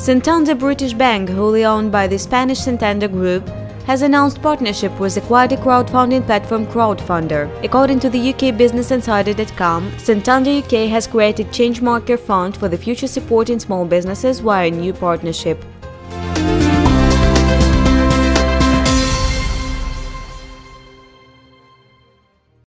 Santander British Bank, wholly owned by the Spanish Santander Group, has announced partnership with the crowdfunding platform Crowdfunder. According to the UK Business Insider.com, Santander UK has created Changemaker Fund for the future supporting small businesses via a new partnership.